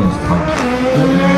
Finance Times.